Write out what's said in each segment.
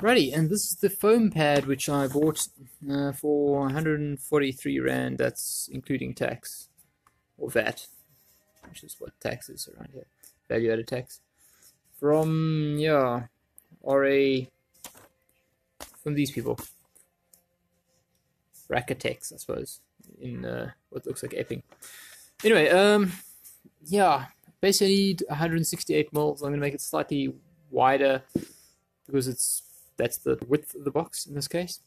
Righty, and this is the foam pad which I bought uh, for 143 Rand, that's including tax, or VAT, which is what tax is around here, value added tax. From, yeah, RA, from these people. Racketex, I suppose, in uh, what looks like Epping. Anyway, um, yeah, basically need 168 mils. I'm going to make it slightly wider because it's that's the width of the box in this case.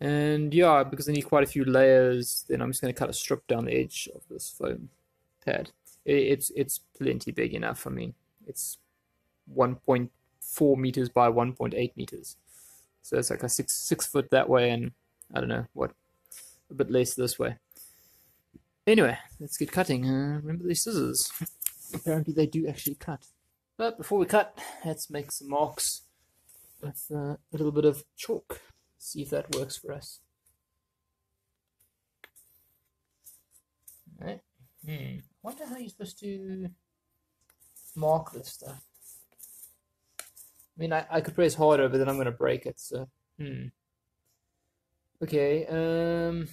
And yeah, because I need quite a few layers, then I'm just going to cut a strip down the edge of this foam pad. It's it's plenty big enough. I mean, it's 1.4 meters by 1.8 meters, so it's like a six six foot that way, and I don't know what, a bit less this way. Anyway, let's get cutting. Uh, remember these scissors? Apparently, they do actually cut. But before we cut, let's make some marks with uh, a little bit of chalk. See if that works for us. Right. Hmm. Wonder how you're supposed to mark this stuff. I mean, I, I could press harder, but then I'm going to break it, so... Hmm. Okay, um...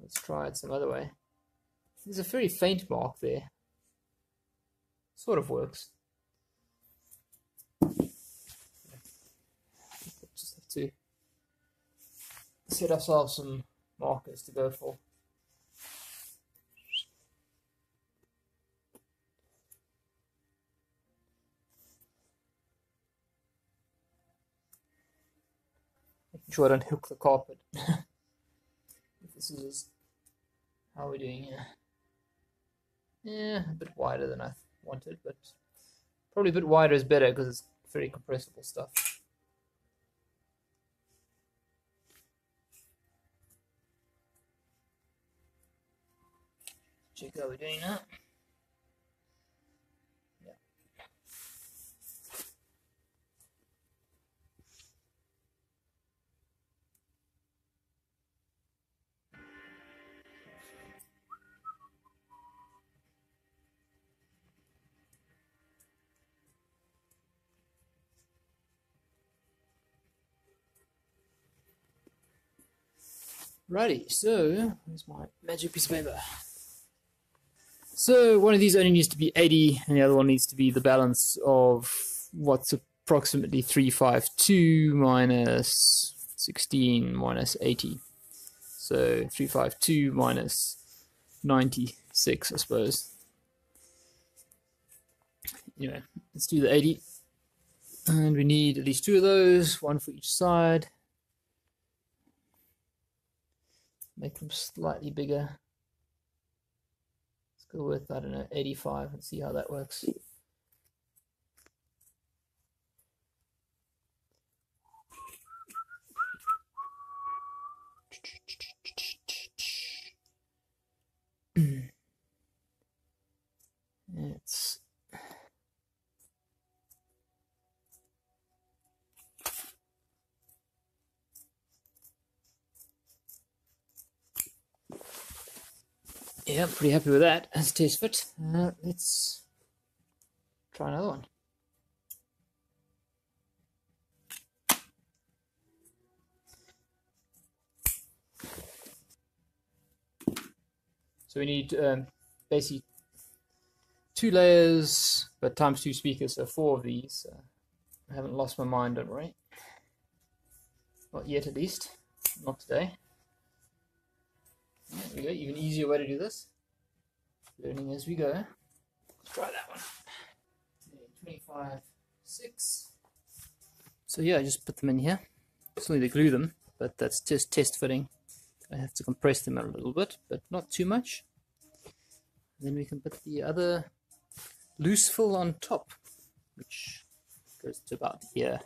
Let's try it some other way. There's a very faint mark there. Sort of works. To set ourselves some markers to go for. Making sure I don't hook the carpet. this is how we're doing here. Yeah, a bit wider than I wanted, but probably a bit wider is better because it's very compressible stuff. We're doing that. Righty, so here's my magic piece of paper. So one of these only needs to be 80 and the other one needs to be the balance of what's approximately 352 minus 16 minus 80. So 352 minus 96, I suppose. Anyway, let's do the 80. And we need at least two of those, one for each side. Make them slightly bigger go with, I don't know, 85 and see how that works. Yeah, pretty happy with that as it is fit. Uh, let's try another one. So we need um, basically two layers, but times two speakers, so four of these. Uh, I haven't lost my mind, don't worry. Not yet, at least. Not today. Go, even easier way to do this. Learning as we go. Let's try that one. 25, 6. So yeah, I just put them in here. Still need to glue them, but that's just test fitting. I have to compress them a little bit, but not too much. Then we can put the other loose fill on top, which goes to about here.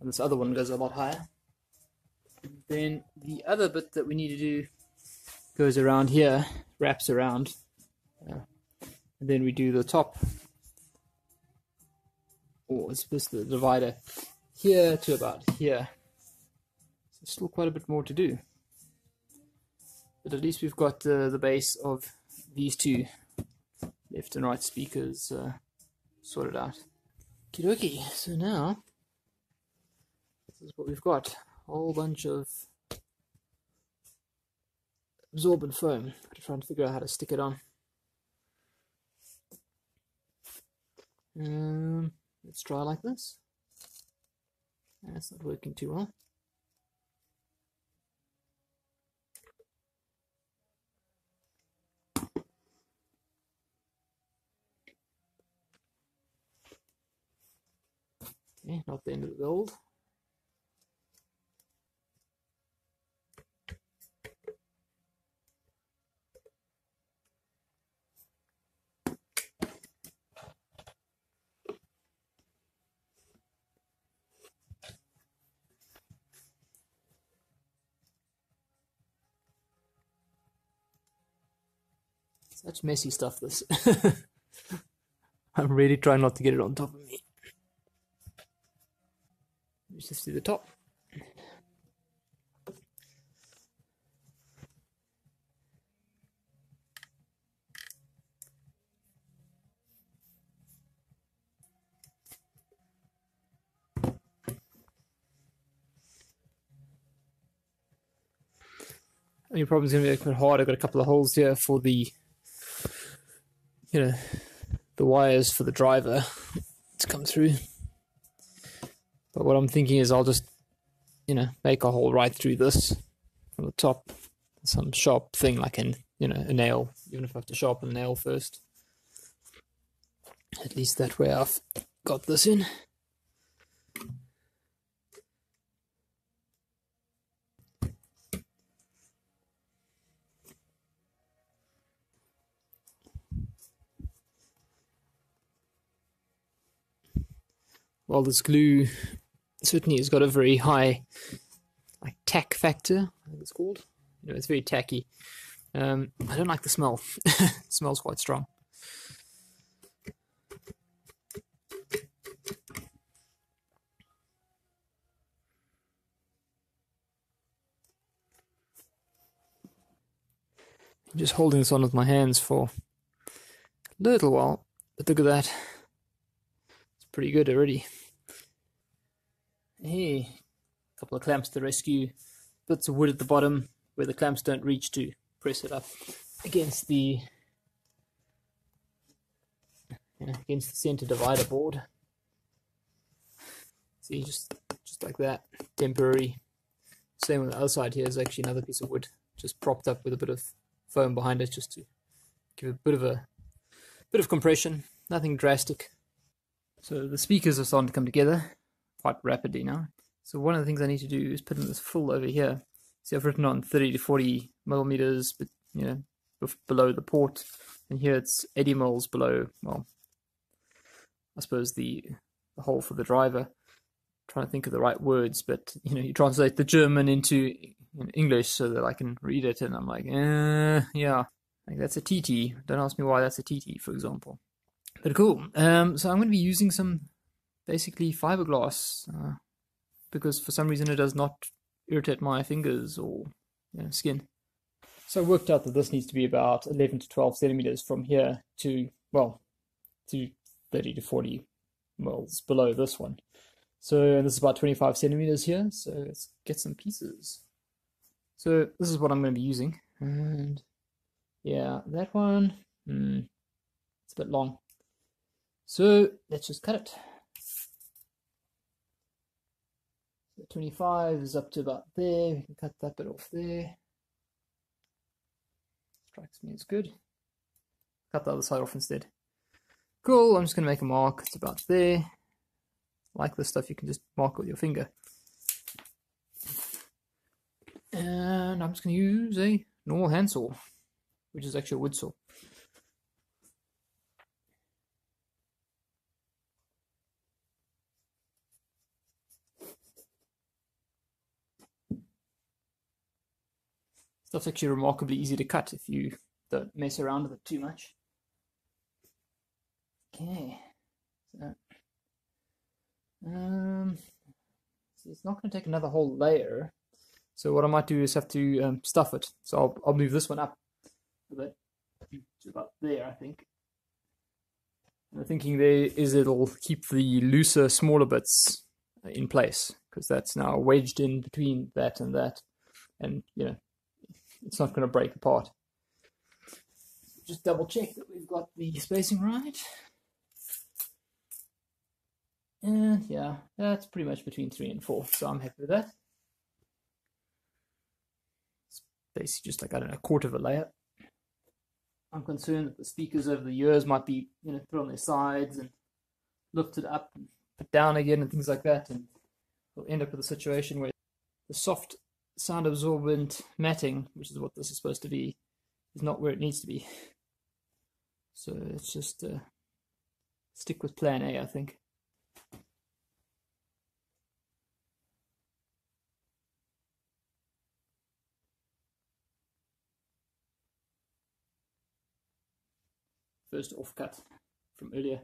And this other one goes a lot higher. Then the other bit that we need to do goes around here, wraps around, uh, and then we do the top, or it's just the divider here to about here. So still quite a bit more to do, but at least we've got uh, the base of these two left and right speakers uh, sorted out. Okie so now this is what we've got. A whole bunch of absorbent foam. I'm trying to figure out how to stick it on. Um, let's try like this. That's not working too well. Okay, not the end of the gold. Such messy stuff, this. I'm really trying not to get it on top of me. Let's just do the top. Only problem's gonna be a bit hard. I've got a couple of holes here for the, you know, the wires for the driver to come through. But what I'm thinking is I'll just, you know, make a hole right through this from the top. Some sharp thing like an, you know, a nail, even if I have to sharpen the nail first. At least that way I've got this in. Well, this glue certainly has got a very high like tack factor, I think it's called. You know, it's very tacky. Um, I don't like the smell. smells quite strong. I'm just holding this on with my hands for a little while, but look at that. Pretty good already. Hey, a couple of clamps to rescue. Bits of wood at the bottom where the clamps don't reach to press it up against the against the center divider board. See, just just like that, temporary. Same on the other side here is actually another piece of wood, just propped up with a bit of foam behind it, just to give a bit of a bit of compression. Nothing drastic. So the speakers are starting to come together quite rapidly now. So one of the things I need to do is put in this full over here. See, I've written on 30 to 40 millimeters, but you know, below the port, and here it's 80 mils below. Well, I suppose the the hole for the driver. I'm trying to think of the right words, but you know, you translate the German into English so that I can read it, and I'm like, eh, yeah, like that's a TT. Don't ask me why that's a TT, for example. But cool. Um, so I'm going to be using some basically fiberglass uh, because for some reason it does not irritate my fingers or you know, skin. So I worked out that this needs to be about 11 to 12 centimeters from here to, well, to 30 to 40 mils below this one. So this is about 25 centimeters here, so let's get some pieces. So this is what I'm going to be using, and yeah, that one, hmm, it's a bit long. So let's just cut it. 25 is up to about there. We can cut that bit off there. Strikes me as good. Cut the other side off instead. Cool, I'm just going to make a mark. It's about there. Like this stuff, you can just mark with your finger. And I'm just going to use a normal handsaw, which is actually a wood saw. Stuff's actually remarkably easy to cut if you don't mess around with it too much. Okay, so um, see, it's not going to take another whole layer. So what I might do is have to um, stuff it. So I'll, I'll move this one up a bit to about there, I think. And the thinking there is it'll keep the looser, smaller bits in place because that's now wedged in between that and that, and you know it's not going to break apart. Just double check that we've got the spacing right. And yeah, that's pretty much between three and four, so I'm happy with that. It's basically just like, I don't know, a quarter of a layer. I'm concerned that the speakers over the years might be, you know, put on their sides and lifted up and put down again and things like that, and we'll end up with a situation where the soft sound absorbent matting, which is what this is supposed to be, is not where it needs to be. So let's just uh, stick with plan A, I think. First offcut from earlier.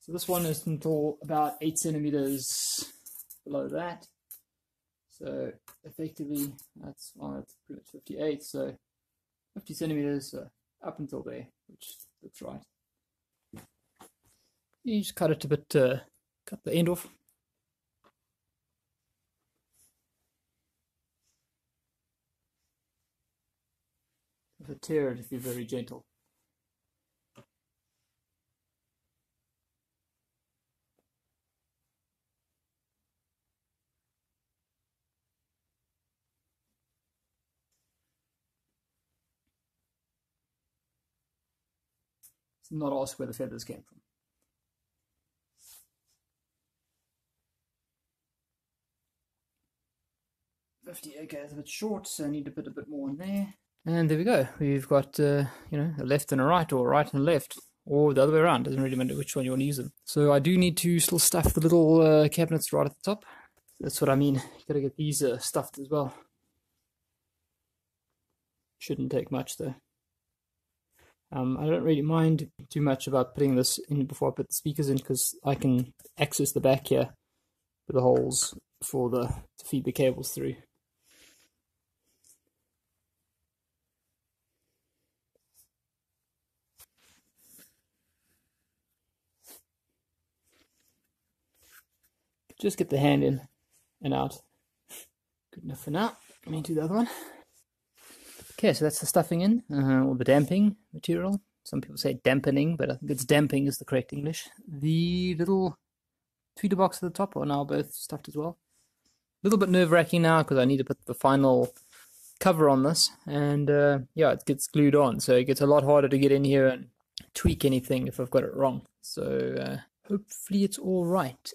So this one is until about 8 centimeters below that. So effectively, that's, well, that's pretty much 58. So 50 centimeters uh, up until there, which looks right. You just cut it a bit, uh, cut the end off. Tear it, if you're very gentle. Not ask where the feathers came from. Fifty okay, it's a bit short, so I need to put a bit more in there. And there we go. We've got uh, you know a left and a right, or a right and a left, or the other way around. Doesn't really matter which one you want to use them. So I do need to still stuff the little uh, cabinets right at the top. That's what I mean. You gotta get these uh, stuffed as well. Shouldn't take much though. Um, I don't really mind too much about putting this in before I put the speakers in because I can access the back here with the holes for the to feed the cables through. Just get the hand in and out. Good enough for now. Let me do the other one. Okay, so that's the stuffing in, uh, or the damping material. Some people say dampening, but I think it's damping is the correct English. The little tweeter box at the top are now both stuffed as well. A little bit nerve-wracking now because I need to put the final cover on this, and uh, yeah, it gets glued on, so it gets a lot harder to get in here and tweak anything if I've got it wrong. So uh, hopefully it's all right.